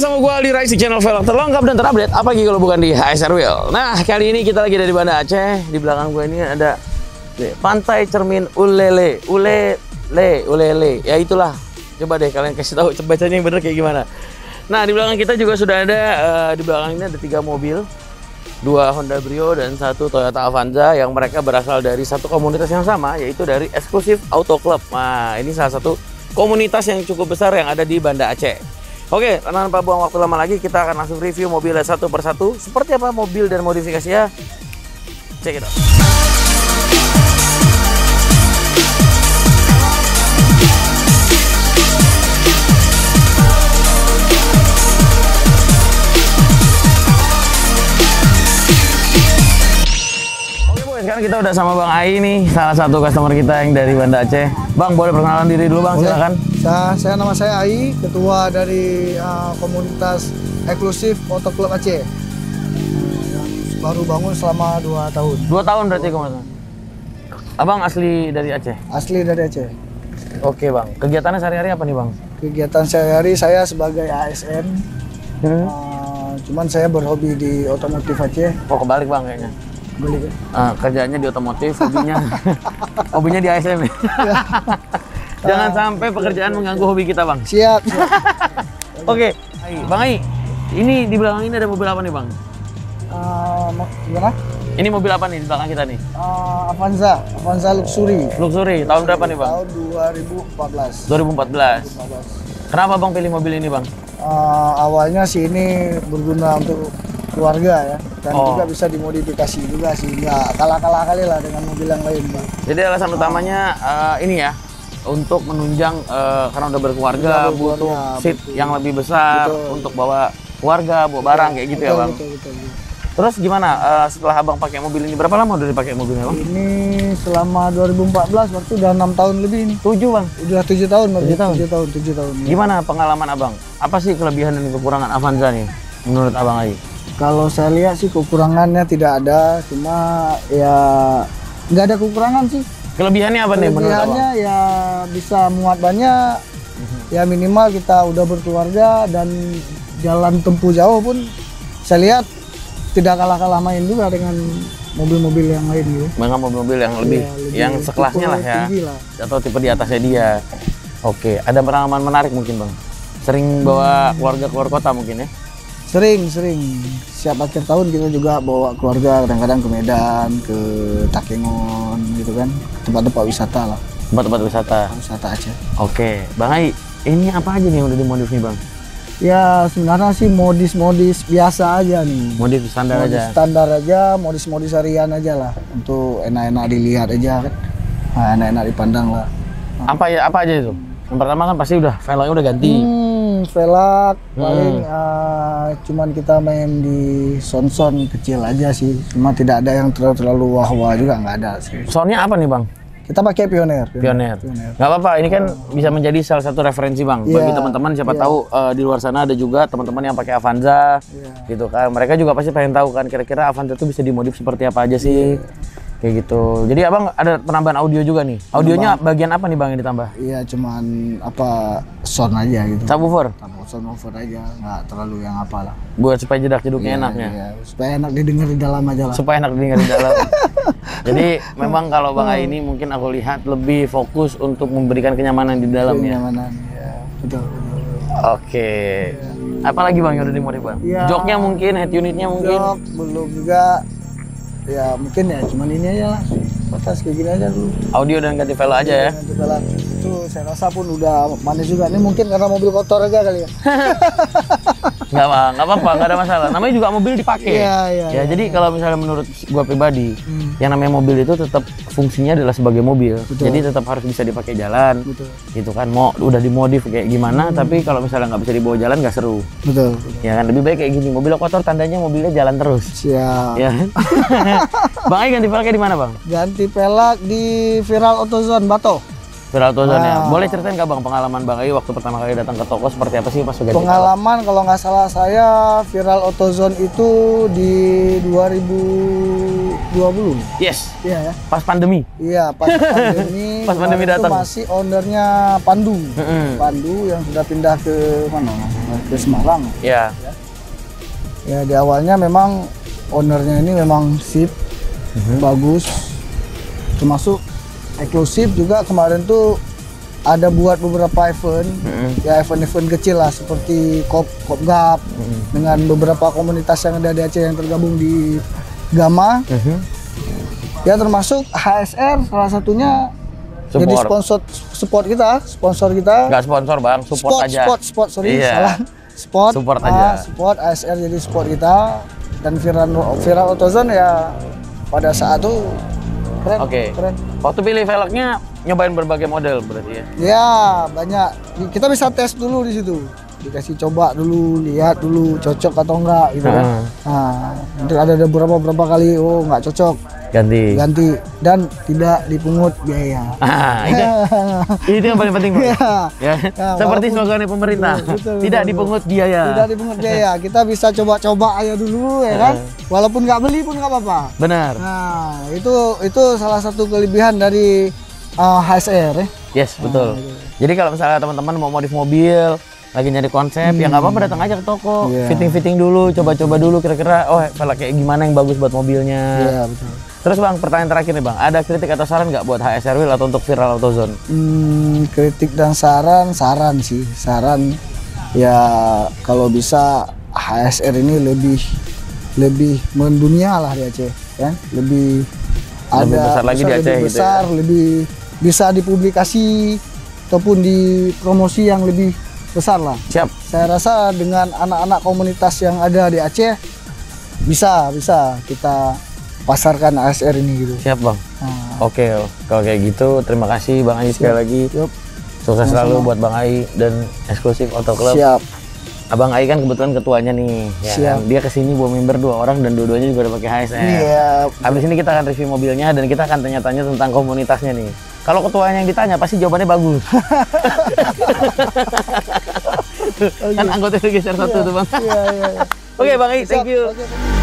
kembali di Rising Channel Velg terlengkap dan terupdate apalagi kalau bukan di HSR Wheel. Nah, kali ini kita lagi dari Banda Aceh. Di belakang gue ini ada Pantai Cermin Ulele. Ulele, Ulele. Ya itulah. Coba deh kalian kasih tahu bacanya yang bener kayak gimana. Nah, di belakang kita juga sudah ada eh, di belakang ini ada tiga mobil. Dua Honda Brio dan satu Toyota Avanza yang mereka berasal dari satu komunitas yang sama yaitu dari Eksklusif Auto Club. Nah, ini salah satu komunitas yang cukup besar yang ada di Banda Aceh. Oke, tanpa buang waktu lama lagi, kita akan langsung review mobilnya satu persatu. Seperti apa mobil dan modifikasinya? Check it out. Oke boy, sekarang kita udah sama Bang Ai nih, salah satu customer kita yang dari Banda Aceh. Bang, boleh perkenalan diri dulu Bang, silakan. Saya, saya nama saya Ai, ketua dari uh, komunitas eksklusif Auto Club Aceh. Uh, yang baru bangun selama 2 tahun. Dua tahun berarti kemarin. Abang asli dari Aceh. Asli dari Aceh. Oke bang, kegiatannya sehari-hari apa nih bang? Kegiatan sehari-hari saya sebagai ASN. Hmm. Uh, cuman saya berhobi di otomotif Aceh. Oh kebalik bang kayaknya. Beli kan? Ah, kerjanya di otomotif, hobinya hobinya di ASM. ya? Jangan sampai pekerjaan mengganggu hobi kita bang. Siap. siap. Oke, Ai, bang Ai, ini di belakang ini ada mobil apa nih bang? Uh, ma- gimana? Ini mobil apa nih di belakang kita nih? Uh, Avanza, Avanza Luxury. Luxury, tahun berapa nih bang? Tahun 2014. 2014. 2014. Kenapa bang pilih mobil ini bang? Uh, awalnya sih ini berguna untuk keluarga ya dan Oh. juga bisa dimodifikasi juga sih nggak kalah-kalah kali lah dengan mobil yang lain bang Jadi alasan utamanya eh, ini ya, untuk menunjang eh, karena udah berkeluarga Udah butuh seat betul. yang lebih besar Betul. untuk bawa keluarga, bawa barang kayak gitu ya Betul, bang. betul, betul, betul. Terus gimana eh, setelah abang pakai mobil ini berapa lama udah dipakai mobilnya bang? ini selama 2014 berarti udah enam tahun lebih ini Tujuh bang. udah tujuh tahun berarti Tujuh tahun? tujuh tahun tujuh tahun ya. Gimana pengalaman abang? Apa sih kelebihan dan kekurangan Avanza nih menurut abang Ai? kalau saya lihat sih kekurangannya tidak ada cuma ya nggak ada kekurangan sih Kelebihannya apa nih menurut kelebihannya ya bisa muat banyak Mhm. ya minimal kita udah berkeluarga dan jalan tempuh jauh pun saya lihat tidak kalah-kalah main juga dengan mobil-mobil yang lain gitu Memang mobil-mobil yang lebih, Iya, lebih yang sekelasnya lah ya, lah. atau tipe di atasnya dia. Oke, ada pengalaman menarik mungkin bang? Sering bawa keluarga keluar kota mungkin ya? Sering sering siap akhir tahun kita juga bawa keluarga kadang-kadang ke Medan ke Takengon gitu kan tempat-tempat wisata lah Tempat-tempat wisata. wisata aja Oke, Bang Ai, ini apa aja nih yang udah dimodif nih Bang? ya sebenarnya sih modis-modis biasa aja nih Modif standar modis aja. standar aja modis-modis harian aja lah untuk enak-enak dilihat aja kan nah, enak-enak dipandang lah Apa ya apa aja itu? Yang pertama kan pasti udah velgnya udah ganti. hmm, velg paling ah, cuman kita main di son-son kecil aja sih cuma tidak ada yang terlalu terlalu wah-wah juga nggak ada sih Soundnya apa nih Bang? kita pakai pioner Pioneer. Pioneer. Gak apa-apa, ini kan bisa menjadi salah satu referensi Bang. Bagi Iya, teman-teman siapa iya. tahu eh, di luar sana ada juga teman-teman yang pakai Avanza. Iya. Gitu kan. Mereka juga pasti pengen tahu kan kira-kira Avanza itu bisa dimodif seperti apa aja sih. Kayak gitu. Jadi Abang ada penambahan audio juga nih. Audionya bagian apa nih Bang yang ditambah? iya cuman apa sound aja gitu Subwoofer. over aja nggak terlalu yang apalah Buat supaya jedak-jeduknya enak ya. Iya, supaya enak didengar di dalam aja lah supaya enak didengar di dalam. Jadi memang kalau Bang ini mungkin aku lihat lebih fokus untuk memberikan kenyamanan di dalamnya. kenyamanan ya betul, betul. Oke. Apalagi Bang yang udah dimodif Bang? Ya. Joknya mungkin, head unitnya mungkin. Jok belum juga ya mungkin ya cuman ini aja lah. Batas kayak gini aja dulu. Audio dan ganti velg aja ya. Nanti jalan itu saya rasa pun udah manis juga. Ini mungkin karena mobil kotor aja kali ya Nggak nggak apa-apa, nggak ada masalah. Namanya juga mobil dipakai. Iya, iya, Ya, jadi kalau misalnya menurut gua pribadi, Hmm. yang namanya mobil itu tetap fungsinya adalah sebagai mobil. Betul. Jadi tetap harus bisa dipakai jalan. betul Gitu kan, mau udah dimodif kayak gimana, tapi kalau misalnya nggak bisa dibawa jalan nggak seru. betul. Ya kan lebih baik kayak gini. Mobil kotor tandanya mobilnya jalan terus. siap Ya. kan? bang Ai ganti velgnya di mana bang? ganti pelak di Viral AutoZone Bato Viral Tozon ya. Ah. Boleh ceritain nggak bang pengalaman bang Ai waktu pertama kali datang ke toko seperti apa sih pas ganti? Pengalaman kalau nggak salah saya viral AutoZone itu di 2020. Yes, Iya ya. pas pandemi. Iya, pas pandemi. Pas pandemi itu datang. masih ownernya Pandu. Pandu yang sudah pindah ke mana? Ke Semarang. Ya. Ya di awalnya memang ownernya ini memang sip, bagus, termasuk eksklusif juga kemarin tuh ada buat beberapa event, Mm-mm. ya event-event kecil lah seperti Kop Kopgap dengan beberapa komunitas yang ada di Aceh yang tergabung di Gama, Mhm. ya termasuk HSR salah satunya jadi Support. sponsor support kita, sponsor kita. Nggak sponsor bang, support, sport, aja. sport, sport, sorry, Iya. salah. Sport, Support ah, aja. Support ASR jadi support kita dan Viral Viral Autozone ya pada saat itu keren, Oke. keren. Waktu pilih velgnya nyobain berbagai model berarti ya. Ya banyak. Kita bisa tes dulu di situ. Dikasih coba dulu, lihat dulu cocok atau enggak gitu kan. Heeh. Nah, nanti ada ada beberapa beberapa kali oh nggak cocok, Ganti. ganti dan tidak dipungut biaya. Ah, itu, itu yang paling penting. Iya. Ya. Ya, Seperti walaupun- slogannya pemerintah. Betul, betul, Tidak betul, dipungut biaya. Tidak dipungut biaya. Kita bisa coba-coba aja dulu ya kan. Walaupun nggak beli pun nggak apa-apa. Benar. Nah, itu itu salah satu kelebihan dari uh, HSR ya. Yes, betul. Jadi kalau misalnya teman-teman mau modif mobil, lagi nyari konsep, ya nggak apa-apa datang aja ke toko, Hmm. Iya. fitting-fitting dulu, coba-coba dulu kira-kira, oh velg kayak gimana yang bagus buat mobilnya. Iya, betul. Terus bang, pertanyaan terakhir nih bang, ada kritik atau saran nggak buat HSR Wheel atau untuk Viral Autozone? Hmm, kritik dan saran, saran sih. Saran ya kalau bisa HSR ini lebih lebih mendunia lah di Aceh, ya. Lebih Lebih besar lagi di Aceh lebih gitu ya. besar, lebih bisa dipublikasi ataupun di promosi yang lebih besar lah. Siap. Saya rasa dengan anak-anak komunitas yang ada di Aceh bisa bisa kita pasarkan ASR ini gitu. Siap bang. Nah, Oke, kalau kayak gitu terima kasih Bang Ai sekali lagi. yup, Sukses selalu buat Bang Ai dan eksklusif Auto Club. siap. Abang Ai kan kebetulan ketuanya nih. Ya Siap. kan? Dia ke sini bawa member dua orang dan dua-duanya juga udah pakai HSR. Iya, Habis ini kita akan review mobilnya dan kita akan tanya-tanya tentang komunitasnya nih. Kalau ketuanya yang ditanya pasti jawabannya bagus. kan anggotanya geser satu tuh bang. iya, iya. iya. Oke Bang Ai, thank you. oke.